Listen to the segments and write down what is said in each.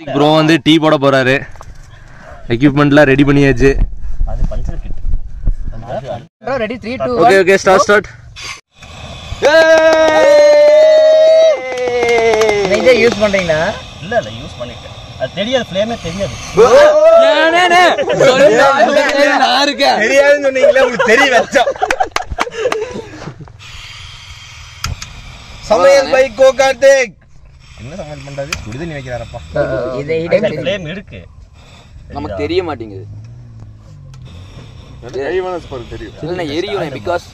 Bro வந்து tea போட போறாரு. எக்யூப்மெண்ட்லாம் ரெடி பண்ணியாச்சு. Ready three two okay okay start start இதை யூஸ் பண்றீங்களா? இல்ல இல்ல யூஸ் பண்ணிட்டேன். அது தெரியாது ஃப்ளேமே தெரியாது. தெரியாதுன்னு சொன்னீங்களே உங்களுக்கு தெரிய வச்சோம் சமையல் பை கோ கார்த்திக் என்ன சமையல் பண்றாரு? சுடுதண்ணி வைக்கிறாரப்பா இதை ஃப்ளேம் இருக்கு. நமக்கு தெரிய மாட்டேங்குது இல்ல எரியும் பிகாஸ்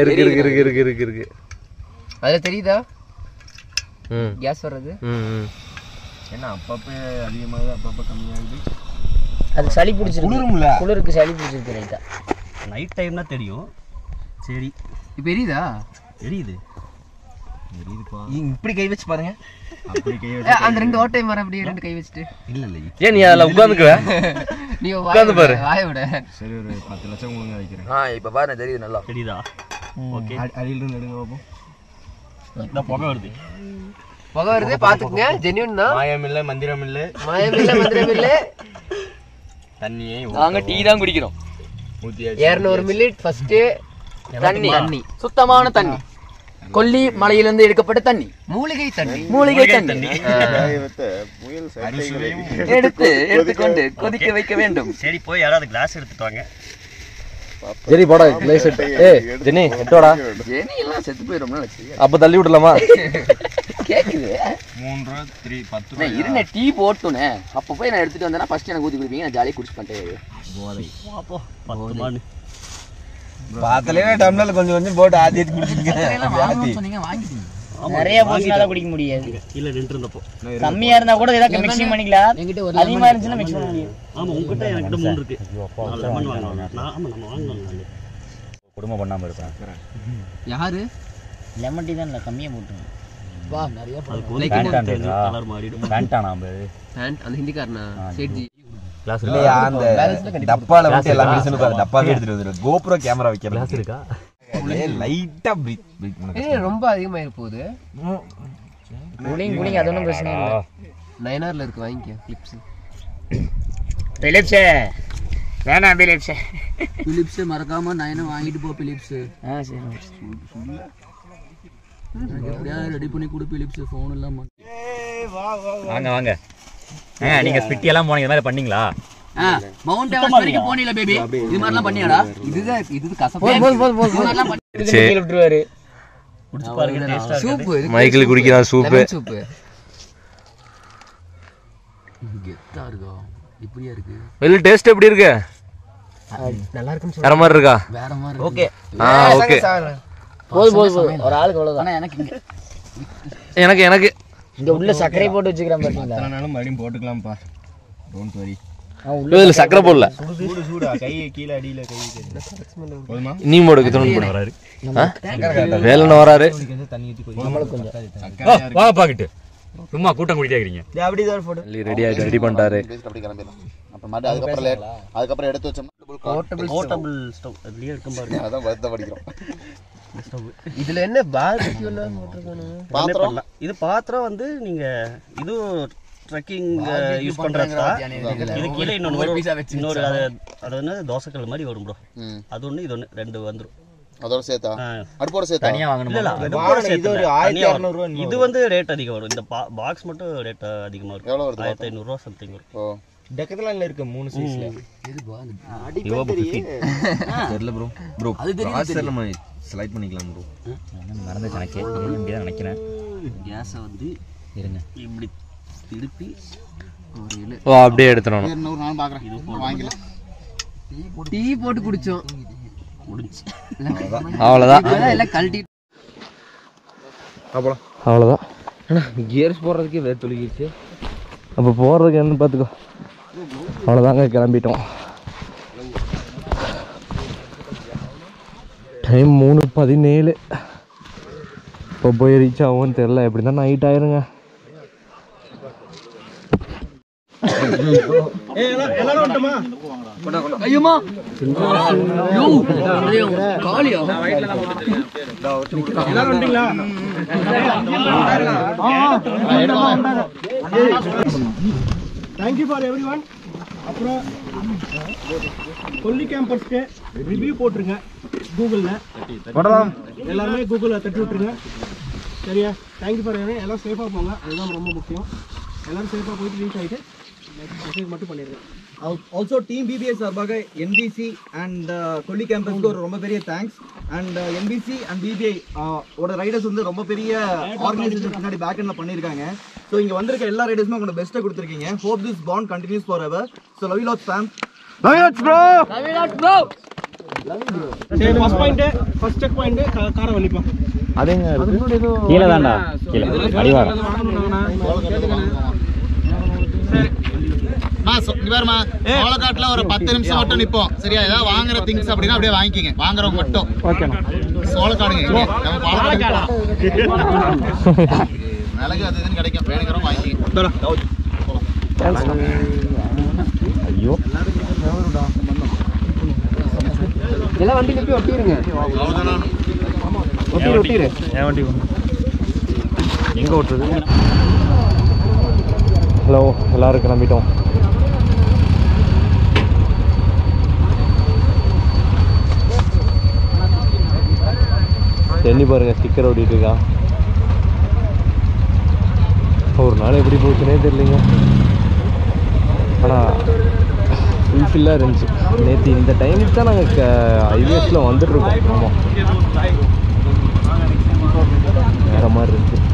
இருக்கு. இருக்கு இருக்கு இருக்கு இருக்கு இருக்கு அதுல தெரியுதா? ம். கேஸ் வர்றது? ம் என்ன அப்பப்போ அதிகமாகுது அப்பப்போ கம்மியாகுது. அது சளி பிடிச்சிருக்கு. குளிருக்கு சளி பிடிச்சிருக்கு ரைட்டா நைட் டைம்னா தெரியும். சரி. இப்போ எரியுதா? எரியுது. இப்படி கை வச்சு பாருங்க. அப்படி கை அந்த ரெண்டு ஓட்டை மரம் அப்படியே ரெண்டு கை வச்சுட்டு. இல்ல இல்ல ஏன் நீ அதில் உட்காந்துக்குவ? நீ உட்கார்ந்து பாரு. வாய விட. சரி ஒரு பத்து லட்சம் கொடுங்க வைக்கிறேன் ஆ இப்ப பாரு தெரியுது நல்லா. தெரியுதா? ஓகே. அடியில் இருந்து எடுங்க பார்ப்போம் இந்த புகை வருது. புகை வருது பாத்துக்குங்க ஜென்யூன் தான் மாயம் இல்ல மந்திரம் இல்ல மயம் இல்ல மந்திரம் இல்ல தண்ணியை நாங்க டீ தான் குடிக்கிறோம். ஊத்தியாச்சு இரநூறு மில்லி ஃபர்ஸ்ட் தண்ணி தண்ணி. சுத்தமான தண்ணி. கொல்லி மலையிலிருந்து எடுக்கப்பட்ட தண்ணி. மூலிகை தண்ணி. மூலிகை தண்ணி. எடுத்து எடுத்துக்கொண்டு கொதிக்க வைக்க வேண்டும். சரி போய் யாராவது கிளாஸ் எடுத்துட்டு வாங்க. சரி போடா கிளேஸ் ஏய் ஜெனி எட்டோடா ஜெனி எல்லாம் செத்து போயிடும்ல அப்ப தள்ளி விடலாமா? கேக்குது. ரூபா த்ரீ பத்து அண்ணே, இருண்ணே டீ போட்டுனே. அப்ப போய் நான் எடுத்துட்டு வந்தேன்னா ஃபர்ஸ்ட் எனக்கு ஊத்தி குடிப்பீங்க நான் ஜாலியாக குடிச்சு பண்ணிட்டேன் பத்து மாடு பாத்தலே டம்ளர்ல கொஞ்சம் கொஞ்சம் போட்டு ஆத்தி ஏத்தி குடிச்சிருக்கேன் நிறைய போச்சுனால குடிக்க முடியாது. கீழே நின்று இருந்தப்போ. கம்மியா இருந்தா கூட ஏதாவது மிக்சிங் பண்ணிக்கலாம். என்கிட்ட ஒரு அதிகமா இருந்துச்சுன்னா மிக்ஸ் பண்ண முடியும் ஆமா உங்ககிட்ட என்கிட்ட மூணு இருக்கு. லெமன் வாங்கணும். ஆமா நம்ம வாங்கணும் குடும்பம் பண்ணாம இருப்பேன் யாரு? லெமன் டீ தான் இல்லை கம்மியா போட்டுருங்க. வா நிறைய? கலர் மாறிடும். பேண்ட் அந்த ஹிந்திக்காரனா? சேட்ஜி. கிளாஸ் இல்லையா அந்த டப்பால வந்து எல்லா மெடிசனும் பாரு டப்பாவே எடுத்துட்டு வந்துரு கோபுர கேமரா வைக்க கிளாஸ் இருக்கா? லைட்டா பிரீத் பிரீத் ரொம்ப அதிகமாயிரு போகுது. கூலிங் கூலிங் அது ஒன்றும் பிரச்சனை இல்லை. நயனார்ல இருக்கு வாங்கிக்க கிளிப்ஸ் பிலிப்ஸே. வேணாம் பிலிப்ஸே. பிலிப்ஸ் மறக்காம நயனும் வாங்கிட்டு போ பிலிப்ஸ். ஆ சரி எப்படியா ரெடி பண்ணி கொடு பிலிப்ஸ் ஃபோன் இல்லாம. வாங்க வாங்க. நீங்க ஸ்பிட்டி எல்லாம் போனீங்க இந்த மாதிரி பண்ணீங்களா? மவுண்ட் எவரெஸ்ட் வரைக்கும் போனீல பேபி இது மாதிரிலாம் பண்ணியாடா? இதுதான் இது கசப்பு. கீழே விட்டுருவாரு. குடிச்சு பாருங்க டேஸ்டா சூப்பு மைக்கில் குடிக்கிறான் சூப்பு. சூப்பு. கெத்தா இருக்கா? இப்படியா இருக்கு. வெளில டேஸ்ட் எப்படி இருக்கு? நல்லா இருக்குன்னு வேற மாதிரி இருக்கா? வேற மாதிரி ஓகே. ஆ ஓகே. போதும் போதும் போதும் ஒரு ஆளுக்கு அவ்வளோதான் ஆனா எனக்கு இங்க எனக்கு எனக்கு. இங்க உள்ள சர்க்கரை போட்டு வச்சுக்கிறேன் பாத்தீங்களா? நாளும் மறுபடியும் போட்டுக்கலாம்ப்பா. டோன்ட் வரி இதுல சக்கரை போடல. நீ போடுக்கு தோணு வராரு. பாக்கிட்டு. சும்மா கூட்டம் ரெடி பண்ணிட்டாரு. மறுபடியும் அதுக்கப்புறம் லேட் அதுக்கப்புறம் எடுத்து வச்சோம்னா போர்ட்டபிள் ஸ்டவ் அதுலயே இருக்கும் பாருங்க. அதான் வருத்த படிக்கிறோம் இதுல என்ன பாத்திரம்? இது பாத்திரம் வந்து நீங்க இது ட்ரெக்கிங் யூஸ் பண்றதா? இது கீழே இன்னொன்று இன்னொரு அது அது வந்து தோசைக்கல் மாதிரி வரும் ப்ரோ அது ஒன்று இது ஒன்று ரெண்டு வந்துரும். அதோட சேர்த்தா. அடுப்போட சேர்த்தா? தனியா வாங்கணுமா. இது வந்து ரேட் அதிகம் வரும். இந்த பாக்ஸ் மட்டும் ரேட் அதிகமா இருக்கும். எவ்வளவு வருது ஆயிரத்தி ஐநூறுரூவா சம்திங் வரும். ஓ. இருக்கு மூணு சைஸ்ல தெரியல ப்ரோ ப்ரோ அது ஸ்லைட் பண்ணிக்கலாம் ப்ரோ மறந்து கணக்கே இங்கே தான் நினைக்கிறேன். கேஸை வந்து இருங்க. இப்படி திருப்பி ஓ அப்படியே எடுத்துடணும். இன்னொரு நான் பாக்குறேன் வாங்கிக்கலாம் டீ போட்டு குடிச்சோம். முடிஞ்சு அவ்வளோதான் எல்லாம் கழட்டி அவ்வளோதான் அண்ணா கியர்ஸ் போடுறதுக்கே வேறு தொழுகிடுச்சு அப்போ போடுறதுக்கு என்ன பார்த்துக்கோ அவ்வளோதாங்க கிளம்பிட்டோம். டைம் மூணு பதினேழு. இப்போ போய் ரீச் ஆகும்னு தெரில எப்படி தான் நைட் ஆயிருங்க. தேங்க்யூ ஃபார் எவ்ரி ஒன் அப்புறம் கொல்லி கேம்பஸ்க்கு ரிவ்யூ போட்டுருங்க. கூகுளில் போடலாம் எல்லாருமே கூகுளில் தட்டி விட்டுருங்க. சரியா? தேங்க்யூ ஃபார் எல்லாம் சேஃபாக போங்க. அதுதான் ரொம்ப முக்கியம். எல்லாரும் சேஃபாக போயிட்டு ரீச் ஆகிட்டு மெசேஜ் மட்டும் பண்ணிடுங்க. ஆல்சோ டீம் பிபிஎஸ் சார்பாக என்பிசி அண்ட் கொல்லி கேம்பஸ்க்கு ஒரு ரொம்ப பெரிய thanks and NBC and BBI ஓட ரைடர்ஸ் வந்து ரொம்ப பெரிய ஆர்கனைசேஷன் பின்னாடி பேக் எண்ட்ல பண்ணியிருக்காங்க ஸோ இங்க வந்திருக்க எல்லா ரைடர்ஸுமே உங்களோட பெஸ்ட்டை கொடுத்துருக்கீங்க. Hope this bond continues for ever so love lot fame சரி first point first check point காரை வலிப்பா கீழே தான்டா கீழே. அடிவாரம் சோளக்காட்டுல ஒரு பத்து நிமிஷம் மட்டும் நிப்போம். சரியா? ஏதாவது வாங்குற திங்ஸ் அப்படின்னா அப்படியே வாங்கிக்கிங்க. வாங்குறவங்க மட்டும். சோளக்காடுங்க. நம்ம பாலக்காடு மிளகு அது இதுன்னு கிடைக்கும். வேணுங்கிறவங்க வாங்கிக்கிங்க. ஐயோ. எல்லாம் வண்டி நிப்பி ஒட்டிருங்க. ஒட்டிரு ஒட்டிரு. என் வண்டி எங்கே ஓட்டுறது ஹலோ எல்லாரும் கிளம்பிட்டோம். தென்னி பாருங்க ஸ்டிக்கர் ஓட்டிட்டு இருக்கான் ஒரு நாள் எப்படி போச்சுனே தெரியலைங்க. ஆனால் ஃபுல்ஃபில்லாக இருந்துச்சு. நேற்று இந்த டைமுக்கு தான் நாங்கள் ஐவிஎஸில் வந்துட்டுருக்கோம் ஆமாம் வேறு மாதிரி இருந்துச்சு.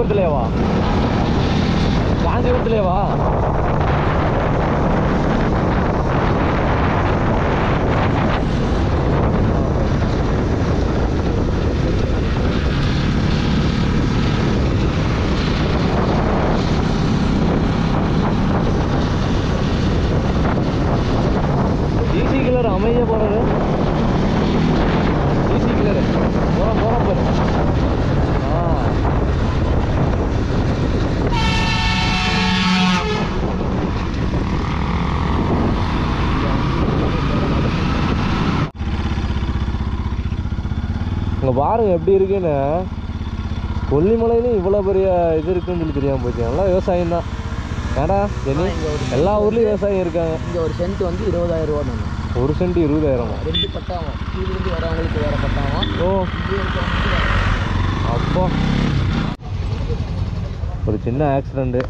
ઉપયોગ લેવા இங்கே பாருங்க எப்படி இருக்குன்னு கொல்லிமலையிலும் இவ்வளோ பெரிய இது இருக்குன்னு சொல்லி தெரியாமல் போச்சு. நல்லா விவசாயம் தான். ஏடா ஜெனி? எல்லா ஊர்லேயும் விவசாயம் இருக்காங்க. இங்க ஒரு சென்ட் வந்து இருபதாயிரம் ரூபா ஒரு சென்ட் இருபதாயிரமா? ரெண்டு பட்டாவும். கீழிருந்து வரவங்களுக்கு வேற பட்டாவும். ஓ. அப்பா. ஒரு சின்ன ஆக்சிடெண்ட்டு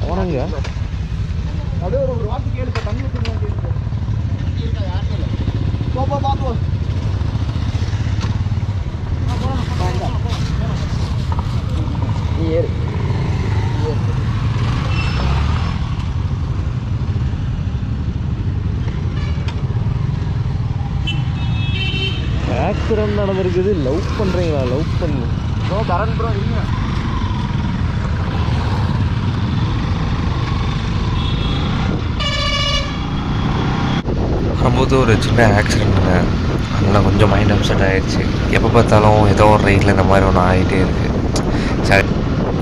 அவனங்க அப்படியே ஒரு ஒரு வார்த்தை கேளு தண்ணி ஊற்றுங்க போ போ போ நீ ஏறு நடந்திருக்குது லவ் பண்ணுறீங்களா லவ் பண்ணு. ப்ரோ கரண் ப்ரோ இருங்க. வரும்போது ஒரு சின்ன ஆக்சிடென்ட்டுங்க அதனால் கொஞ்சம் மைண்ட் அப்செட் ஆயிடுச்சு. எப்போ பார்த்தாலும் ஏதோ ஒரு ரைட்டில் இந்த மாதிரி ஒன்று ஆகிட்டே இருக்குது சரி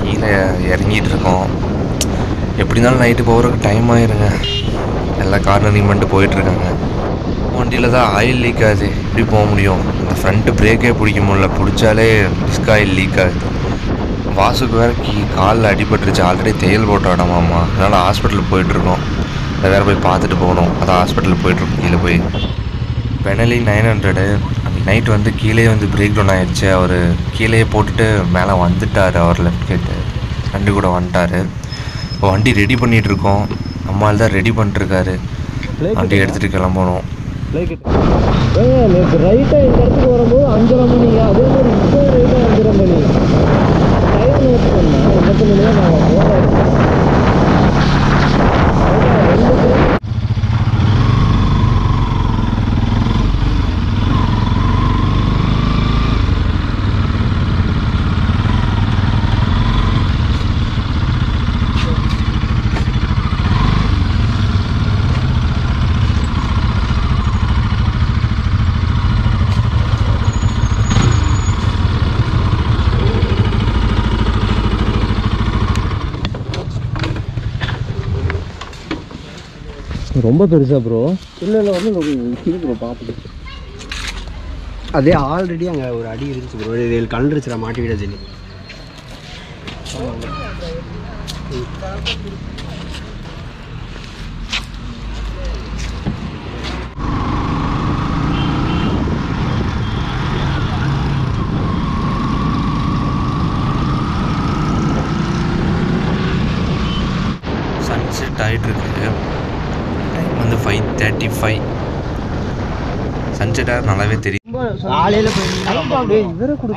கீழே இறங்கிட்டு இருக்கோம். எப்படி இருந்தாலும் நைட்டு போகிறதுக்கு டைம் ஆயிருங்க. எல்லா கார்னரையும் பண்ணிட்டு போயிட்டுருக்காங்க வண்டியில் தான் ஆயில் லீக் ஆகுது. எப்படி போக முடியும்? ஃப்ரண்ட்டு பிரேக்கே பிடிக்க முடியல. பிடிச்சாலே டிஸ்க் ஆயில் லீக் ஆகுது. வாசுக்கு வேற கீ காலில் அடிபட்டுருச்சு. ஆல்ரெடி தையல் போட்ட இடமாம்மா அதனால் ஹாஸ்பிட்டலுக்கு போயிட்டுருக்கோம் அதை வேறு போய் பார்த்துட்டு போகணும். அதான் ஹாஸ்பிட்டலுக்கு போயிட்டுருக்கோம் கீழே போய். பெனலி நைன் ஹண்ட்ரடு நைட் வந்து கீழே வந்து பிரேக் டவுன் ஆயிடுச்சு. அவர் கீழே போட்டுட்டு மேலே வந்துட்டார். அவர் லெஃப்ட் கேட்டு வண்டி கூட வந்துட்டார். இப்போ வண்டி ரெடி பண்ணிகிட்டு இருக்கோம். அம்மாள் தான் ரெடி பண்ணிட்டுருக்காரு வண்டி எடுத்துகிட்டு கிளம்பணும். நேற்று ரைட்டாக இந்த இடத்துக்கு வரும்போது அஞ்சரை மணிங்க அதே மாதிரி இப்போ ரைட்டாக அஞ்சரை மணி டைம் நோட் பண்ணேன் எண்பத்தி மணியாக நான் போகிறேன் ரொம்ப பெருசா ப்ரோ இல்லை இல்லை வந்து இது ப்ரோ பார்த்துட்டு அதே ஆல்ரெடி அங்கே ஒரு அடி இருந்துச்சு ப்ரோ இதில் கலண்டுருச்சுடா மாட்டி விட சொல்லி சன்செட் ஆகிட்டு இருக்கு டைம் வந்து ஃபைவ் தேர்ட்டி ஃபைவ் ஆக நல்லாவே தெரியும்.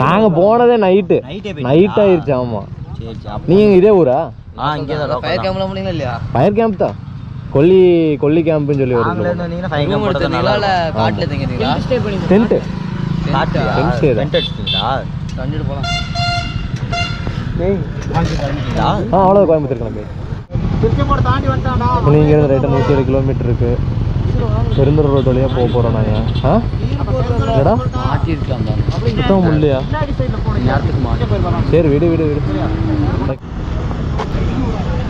நாங்க போனதே நைட்டு நைட் ஆயிருச்சு ஆமா. நீங்க இதே ஊரா? ஃபயர் கேம்ப்ல போனீங்களா இல்லையா? ஃபயர் கேம்ப் தான். கொல்லி கொல்லி கேம்ப்னு சொல்லி வருது ரூம் எடுத்துருந்தீங்களா இல்லை காட்டில் தங்கிருந்தீங்களா டென்ட் காட்டு அவ்வளோ கோயம்புத்தூர் கிளம்பி. நீங்கள் இருந்து ரைட்டாக நூற்றி ஏழு கிலோமீட்டர் இருக்கு. பெருந்தூர் ரோடு வழியாக போக போகிறோம் நாங்கள் ஆ? என்னடா? சுத்தம் இல்லையா சரி விடு விடு விடு.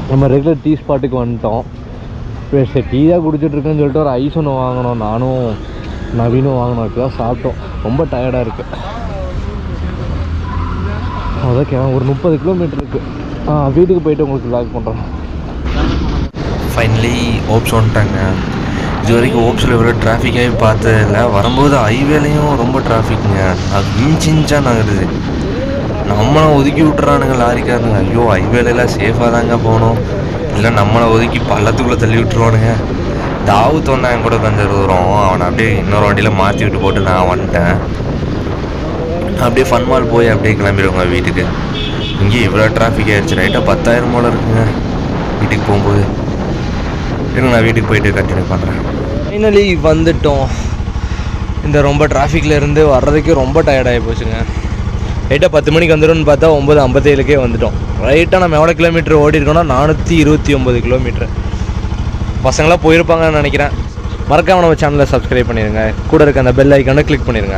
நம்ம ரெகுலர் டீ ஸ்பாட்டுக்கு வந்துட்டோம். சரி டீ தான் குடிச்சிட்டு இருக்கேன்னு சொல்லிட்டு ஒரு ஐஸ் ஒன்று வாங்கினோம் நானும் நவீனும் வாங்கினோம் இப்போ தான் சாப்பிட்டோம். ரொம்ப டயர்டாக இருக்கு. அதான் கே- ஒரு முப்பது கிலோமீட்டர் இருக்கு. ஆ வீட்டுக்கு போயிட்டு உங்களுக்கு லாக் பண்ணுறோம் ஃபைனலி ஓப்ஸ் வந்துட்டாங்க. இது வரைக்கும் ஓப்ஸில் இவ்வளோ டிராஃபிக்காகவே பார்த்ததில்ல. வரும்போது ஹைவேலையும் ரொம்ப டிராஃபிக்குங்க அது இன்ச் இன்ச்சாக நகருது. நம்மளை ஒதுக்கி விட்டுறானுங்க லாரிக்காரனுங்க. ஐயோ ஹைவேலையெல்லாம் சேஃபாக தாங்க போகணும். இல்லை நம்மளை ஒதுக்கி பள்ளத்துக்குள்ளே தள்ளி விட்டுருவானுங்க. தாவூத் வந்தான் என் கூட கொஞ்சம் தூரம் அவனை அப்படியே இன்னொரு வண்டியில் மாற்றி விட்டு போட்டு நான் வந்துட்டேன். அப்படியே ஃபன் மால் போய் அப்படியே கிளம்பிடுவோங்க வீட்டுக்கு. இங்கே இவ்வளோ டிராஃபிக் ஆயிடுச்சு. ரைட்டாக பத்தாயிரம் போல் இருக்குங்க. வீட்டுக்கு போகும்போது. இருங்க நான் வீட்டுக்கு போயிட்டு கண்டினியூ பண்ணுறேன் ஃபைனலி வந்துட்டோம். இந்த ரொம்ப டிராஃபிக்கில் இருந்து வர்றதுக்கே ரொம்ப டயர்டாகி போச்சுங்க. லைட்டாக பத்து மணிக்கு வந்துடும்னு பார்த்தா ஒம்பது ஐம்பத்தேழுக்கே வந்துட்டோம். ரைட்டாக நம்ம எவ்வளோ கிலோமீட்டர் ஓடிருக்கோன்னா நானூற்றி இருபத்தி ஒம்பது கிலோமீட்டர் பசங்களாம் போயிருப்பாங்கன்னு நினைக்கிறேன். மறக்காம நம்ம சேனலை சப்ஸ்கிரைப் பண்ணிடுங்க கூட இருக்க அந்த பெல் ஐக்கானை கிளிக் பண்ணிடுங்க